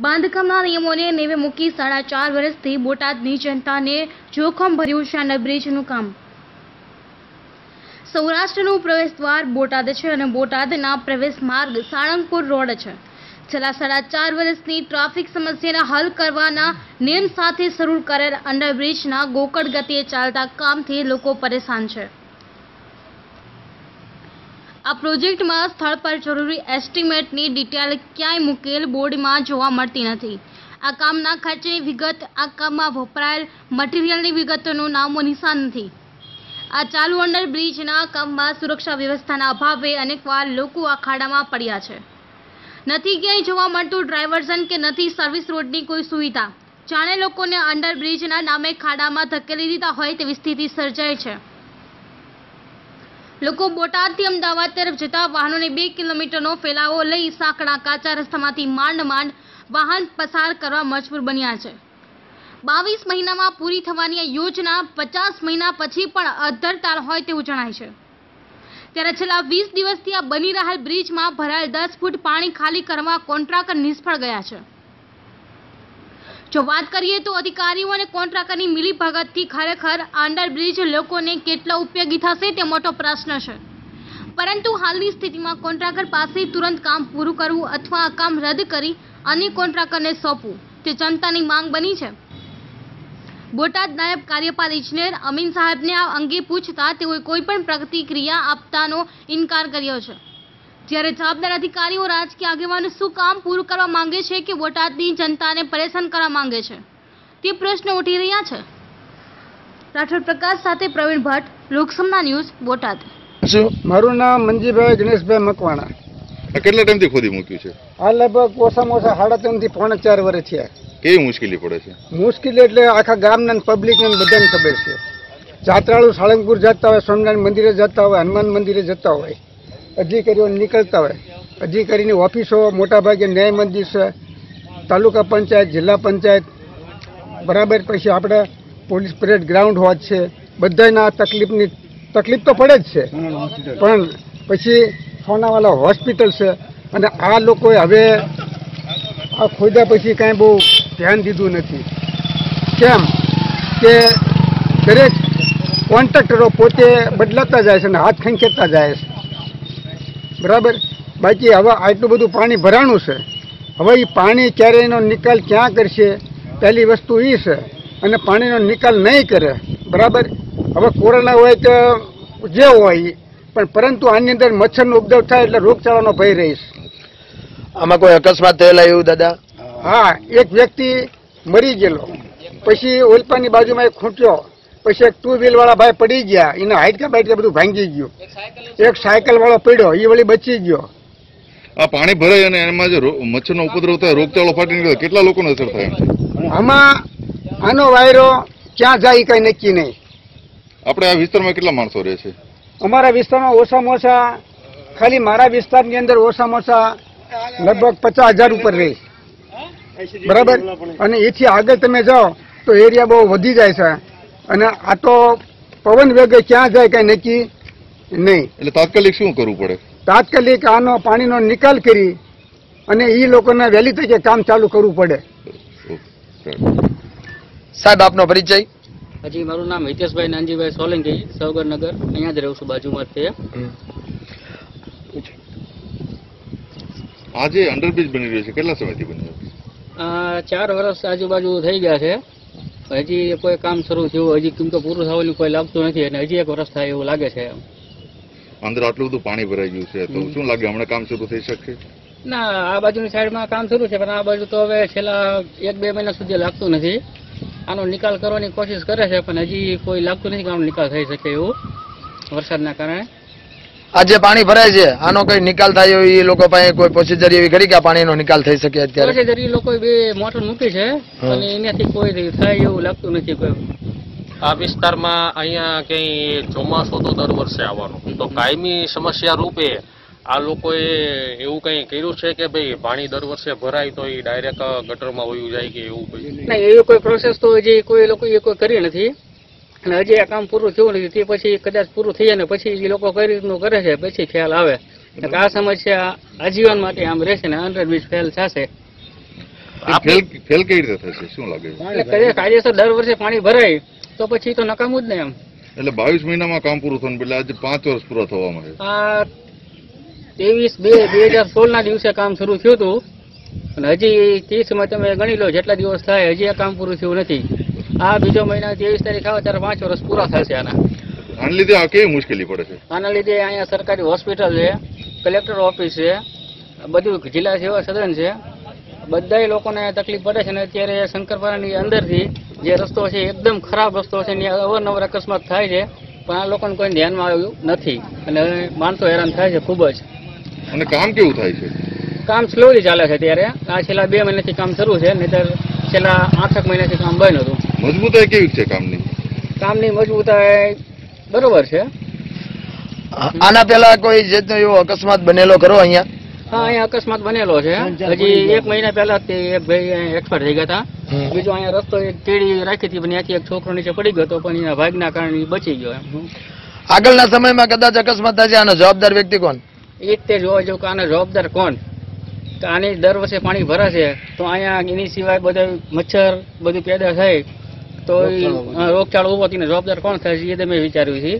બાંધકામના નિયમોને નેવે મૂકી સાડા ચાર વર્ષથી બોટાદની જનતાને જોખમ ભર્યું અંડર બ્રિજનું કામ. સૌરાષ્ટ્રનું પ્રવેશ દ્વાર બોટાદ છે અને બોટાદના પ્રવેશ માર્ગ સાળંગપુર રોડ છે. છેલ્લા સાડા ચાર વર્ષની ટ્રાફિક સમસ્યાને હલ કરવાના નિયમ સાથે શરૂ કરેલ અંડરબ્રિજના ગોકળ ગતિએ ચાલતા કામથી લોકો પરેશાન છે. આ પ્રોજેક્ટમાં સ્થળ પર જરૂરી એસ્ટિમેટની ડિટેલ ક્યાંય મૂકેલ બોર્ડમાં જોવા મળતી નથી. આ કામના ખર્ચની વિગત, આ કામમાં વપરાયેલ મટીરિયલની વિગતોનું નામો નિશાન નથી. આ ચાલુ અંડર બ્રિજના કામમાં સુરક્ષા વ્યવસ્થાના અભાવે અનેકવાર લોકો આ ખાડામાં પડ્યા છે. નથી ક્યાંય જોવા મળતું ડ્રાઇવર્ઝન કે નથી સર્વિસ રોડની કોઈ સુવિધા. જાણે લોકોને અંડર બ્રિજના નામે ખાડામાં ધકેલી દીધા હોય તેવી સ્થિતિ સર્જાય છે. લોકો બોટાદથી અમદાવાદ તરફ જતા વાહનોને બે કિલોમીટરનો ફેલાવો લઈ સાંકડા કાચા રસ્તામાંથી માંડ માંડ વાહન પસાર કરવા મજબૂર બન્યા છે. બાવીસ મહિનામાં પૂરી થવાની આ યોજના પચાસ મહિના પછી પણ અધ્ધરતાલ હોય તેવું જણાય છે. ત્યારે છેલ્લા વીસ દિવસથી આ બની રહેલ બ્રિજમાં ભરાયેલ દસ ફૂટ પાણી ખાલી કરવા કોન્ટ્રાક્ટર નિષ્ફળ ગયા છે. જો વાત કરીએ તો અધિકારીઓ અને કોન્ટ્રાક્ટરની મિલીભગતથી ખરેખર અંડરબ્રિજ લોકોને કેટલો ઉપયોગી થશે તે મોટો પ્રશ્ન છે. પરંતુ હાલની સ્થિતિમાં કોન્ટ્રાક્ટર પાસે તુરંત કામ પૂરું કરવું અથવા આ કામ રદ કરી અન્ય કોન્ટ્રાક્ટરને સોંપવું તે જનતાની માંગ બની છે. બોટાદ નાયબ કાર્યપાલ ઇજનેર અમીન સાહેબને આ અંગે પૂછતા તેઓએ કોઈપણ પ્રતિક્રિયા આપતાનો ઇનકાર કર્યો છે. જ્યારે જવાબદાર અધિકારીઓ રાજકીય આગેવાનો શું કામ પૂરું કરવા માંગે છે કે બોટાદની જનતાને પરેશાન કરવા માંગે છે? તે પ્રશ્ન ઉઠી રહ્યા છે. રાઠોડ પ્રકાશ સાથે પ્રવીણ ભટ્ટ લોકસમના ન્યૂઝ બોટાદ. શું? મારું નામ મંજીભાઈ ગણેશભાઈ મકવાણા. આ કેટલા ટાઈમથી ખોદી મૂક્યું છે? આ લગભગ ઓછામાં ઓછા સાડા ત્રણથી પોણા ચાર વર્ષ થયા. કેવી મુશ્કેલી પડે છે? મુશ્કેલી એટલે આખા ગામના પબ્લિકને બધાને ખબર છે. જાત્રાળુ સાળંગપુર જતા હોય સ્વામિનારાયણ મંદિરે જતા હોય હનુમાન મંદિરે જતા હોય. અધિકારીઓ નીકળતા હોય. અધિકારીની ઓફિસો મોટાભાગે ન્યાય મંદિર છે, તાલુકા પંચાયત, જિલ્લા પંચાયત. બરાબર, પછી આપણે પોલીસ પરેડ ગ્રાઉન્ડ હોત છે. બધાના તકલીફની, તકલીફ તો પડે જ છે. પણ પછી સોનાવાલા હોસ્પિટલ છે અને આ લોકોએ હવે આ ખોદ્યા પછી કાંઈ બહુ ધ્યાન દીધું નથી. કેમ કે દરેક કોન્ટ્રાક્ટરો પોતે બદલાતા જાય છે અને હાથ ખંખેરતા જાય છે. બરાબર? બાકી હવે આટલું બધું પાણી ભરાણું છે. હવે એ પાણી ક્યારે એનો નિકાલ ક્યાં કરશે? પહેલી વસ્તુ એ છે. અને પાણીનો નિકાલ નહીં કરે. બરાબર? હવે કોરોના હોય તો જે હોય. પણ પરંતુ આની અંદર મચ્છરનો ઉપદ્રવ થાય એટલે રોગચાળાનો ભય રહીશ આમાં કોઈ અકસ્માત થયેલા એવું દાદા? હા એક વ્યક્તિ મરી ગયેલો. પછી ઓલપાની બાજુમાં એક ખૂંટ્યો. પછી એક ટુ વ્હીલ વાળા ભાઈ પડી ગયા. એના હાઈટકા બાઈટકા બધું ભાંગી ગયું. એક સાયકલ વાળો પડ્યો. એ વળી બચી ગયો. આ પાણી ભરાય અને એમાં જે મચ્છરનો ઉપદ્રવ થાય રોગચાળો ફાટી નીકળે કેટલા લોકોને અસર થાય આમાં આનો વાયરો ક્યાં જાય કઈ નક્કી નહીં. આપણે આ વિસ્તારમાં કેટલા માણસો રહે છે? અમારા વિસ્તારમાં ઓછામાં ઓછા ખાલી મારા વિસ્તારની અંદર ઓછામાં ઓછા લગભગ પચાસ હજાર ઉપર રહે. બરાબર? અને એથી આગળ તમે જાઓ તો એરિયા બહુ વધી જાય છે. અને આ તો પવન વેગે ક્યાં જાય કઈ નક્કી નહીં. એટલે તાત્કાલિક શું કરવું પડે? તાત્કાલિક આનો પાણીનો નિકાલ કરી અને એ લોકોને વહેલી તકે કામ ચાલુ કરવું પડે. સાહેબ આપનો પરિચય? હજી મારું નામ હિતેશભાઈ નાનજીભાઈ સોલંકી સૌગરનગર અહીંયા જ રહું છું બાજુમાં તે છે. આ જે અંડરબ્રિજ બની રહ્યો છે. કેટલા સમયથી બની રહ્યો ચાર વર્ષ આજુબાજુ થઈ ગયા છે. હજી કોઈ કામ શરૂ થયું હજી કેમ તો પૂરું થવાનું કોઈ લાગતું નથી અને હજી એક વર્ષ થાય એવું લાગે છે અંદર આટલું બધું પાણી ભરાઈ ગયું છે તો શું લાગે હમણાં કામ શરૂ થઈ શકશે? ના આ બાજુની સાઈડમાં કામ શરૂ છે પણ આ બાજુ તો હવે છેલ્લા એક બે મહિના સુધી લાગતું નથી. આનો નિકાલ કરવાની કોશિશ કરે છે પણ હજી કોઈ લાગતું નથી કે આનો નિકાલ થઈ શકે એવું વરસાદના કારણે. આ જે પાણી ભરાય છે. આનો કઈ નિકાલ થાય એ લોકો પાસે કોઈ પ્રોસિજર એવી કરી કે આ પાણીનો નિકાલ થઈ શકે અત્યારે? પ્રોસેજર એ લોકો બે મોટર મૂકી છે અને એનાથી કોઈ થાય એવું લાગતું નથી કોઈ. આ વિસ્તારમાં અહીંયા કઈ ચોમાસું તો દર વર્ષે આવવાનું. તો કાયમી સમસ્યા રૂપે આ લોકોએ એવું કંઈ કર્યું છે કે ભાઈ પાણી દર વર્ષે ભરાય તો એ ડાયરેક્ટ ગટરમાં વયું જાય કે એવું કંઈ? નહીં એવી કોઈ પ્રોસેસ તો હજી કોઈ લોકો એ કોઈ કરી નથી. અને હજી આ કામ પૂરું થયું નથી તે પછી કદાચ પૂરું થઈ જાય ને પછી એ લોકો કઈ રીતનું કરે છે પછી ખ્યાલ આવે. આ સમસ્યા આજીવન માટે આમ રહેશે ને ફેલ થશે. આપણે ફેલ ફેલ રીતે થશે? શું લાગે? એટલે કદાચ કાયદેસર દર વર્ષે પાણી ભરાય તો પછી તો નકામું જ ને એમ. એટલે બાવીસ મહિનામાં કામ પૂરું થવાનું એટલે આજે પાંચ વર્ષ પૂરા થવામાં છે આ ત્રેવીસ બે બે હજાર સોળ ના દિવસે કામ શરૂ થયું હતું. અને હજી ત્રીસમાં તમે ગણી લો જેટલા દિવસ થાય હજી આ કામ પૂરું થયું નથી. આ બીજો મહિના ત્રેવીસ તારીખ આવે ત્યારે પાંચ વર્ષ પૂરા થશે આના. આના લીધે આ કેવી મુશ્કેલી પડે છે? આના લીધે અહીંયા સરકારી હોસ્પિટલ છે કલેક્ટર ઓફિસ છે બધું જિલ્લા સેવા સદન છે. બધાય લોકોને તકલીફ પડે છે અને અત્યારે શંકરપારાની અંદરથી જે રસ્તો છે એકદમ ખરાબ રસ્તો છે ને અવારનવાર અકસ્માત થાય છે પણ આ લોકોને કોઈ ધ્યાનમાં આવ્યું નથી. અને માણસો હેરાન થાય છે ખૂબ જ. અને કામ કેવું થાય છે? કામ સ્લોલી ચાલે છે ત્યારે આ છેલ્લા બે મહિનાથી કામ શરૂ છે નહીતર છેલ્લા આઠક મહિનાથી કામ બંધ હતું. મજબૂતાઈ કેવી છે કામની? કામની મજબૂતાઈ બરોબર છે. આના પહેલા કોઈ જાતનો એવો અકસ્માત બનેલો ખરો અહીંયા? હા અહીંયા અકસ્માત બનેલો છે. હજી એક મહિના પહેલા તે એક ભાઈ એક્સપર્ટ થઈ ગયા હતા. બીજો અહીંયા રસ્તો એક કેડી રાખી હતી પણ ત્યાંથી એક છોકરો નીચે પડી ગયો હતો પણ એના ભાગના કારણે બચી ગયો એમ. આગળના સમયમાં કદાચ અકસ્માત થશે આનો જવાબદાર વ્યક્તિ કોણ? એ જ તે જોવા જો કે આના જવાબદાર કોણ? કે આની દર વર્ષે પાણી ભરાશે તો અહીંયા એની સિવાય બધા મચ્છર બધું પેદા થાય તો રોગચાળો ઊભો થઈને જવાબદાર કોણ થાય છે એ તમે વિચાર્યું છે.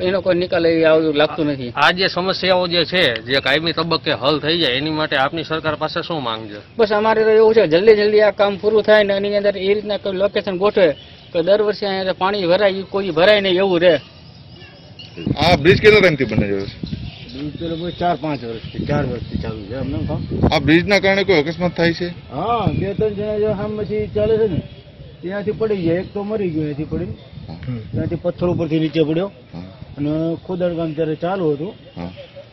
એનો કોઈ નિકાલ એ આવું લાગતું નથી. આ જે સમસ્યાઓ જે છે જે કાયમી તબક્કે હલ થઈ જાય એની માટે આપની સરકાર પાસે શું માંગ છે? બસ અમારે તો એવું છે જલ્દી જલ્દી આ કામ પૂરું થાય ને એની અંદર એ રીતના કોઈ લોકેશન ગોઠવે કે દર વર્ષે અહીંયા પાણી ભરાય કોઈ ભરાય નહીં એવું રહે. આ બ્રિજ કેટલા ટાઈમથી બને છે? ચાર પાંચ વર્ષથી ચાર વર્ષથી ચાલુ છે અમને આ બ્રિજના કારણે કોઈ અકસ્માત થાય છે? હા બે ત્રણ જણા જો પછી ચાલે છે ને. ત્યાંથી પડી ગયા. એક તો મરી ગયો ત્યાંથી પડી. ત્યાંથી પથ્થર ઉપરથી નીચે પડ્યો. અને ખોદણ કામ ત્યારે ચાલુ હતું.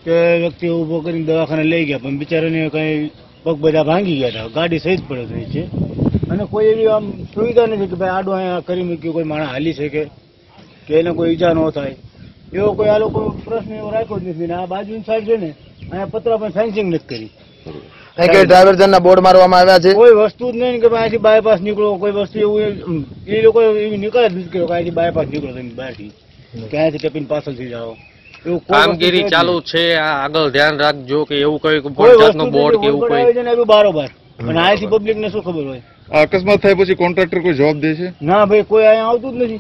તે વ્યક્તિ ઊભો કરીને દવાખાને લઈ ગયા પણ બિચારાને કઈ પગ બધા ભાંગી ગયા હતા. ગાડી સહિત પડ્યો હતો નીચે. અને કોઈ એવી આમ સુવિધા નથી કે ભાઈ આડું અહીંયા કરી મૂક્યું કોઈ માણસ હાલી શકે કે એને કોઈ ઈજા ન થાય. એવો કોઈ આ લોકો પ્રશ્ન એવો રાખ્યો જ નથી. ને આ બાજુની સાઈડ છે ને અહીંયા પતરા પણ ફેન્સિંગ નથી કરી. કઈ ડાયવર્ઝનના બોર્ડ મારવામાં આવ્યા છે. કોઈ વસ્તુ જ નહીં કે અહીંથી બાયપાસ નીકળો કોઈ વસ્તુ એવું એ- લોકો એવી નીકળે જ નથી કે અહીંથી બાયપાસ નીકળો તમે બહારથી. ક્યાંથી ટેપીને પાછળથી જાઓ. એવું કામગીરી ચાલુ છે આ આગળ ધ્યાન રાખજો કે એવું કઈ કોઈ બોર્ડ કે એવું કઈ ને બારોબાર. અને અહીંથી પબ્લિક ને શું ખબર હોય? અકસ્માત થાય પછી કોન્ટ્રાક્ટર કોઈ જવાબ દે છે? ના ભાઈ કોઈ અહીંયા આવતું જ નથી.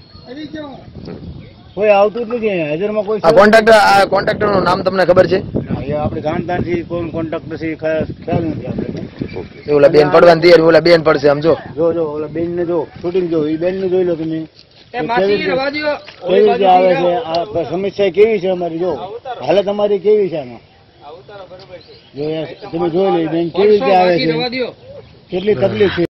કોઈ આવતું જ નથી હાજરમાં કોઈ કોન્ટ્રાક્ટર આ કોન્ટ્રાક્ટરનું નામ તમને ખબર છે? ના, એ આપણે જાણતા નથી ખ્યાલ આપણે. ઓલા બેન પડવાની તૈયારી ઓલા બેન પડશે આમ જો. જો જો ઓલા બેન ને જો શૂટિંગ જો એ બેન ને જોઈ લો તમે. કેવી રીતે આવે છે? આ સમસ્યા કેવી છે અમારી? જો હાલત અમારી કેવી છે આમાં? જો તમે જોઈ લો એ બેન કેવી રીતે આવે છે? કેટલી તકલીફ છે?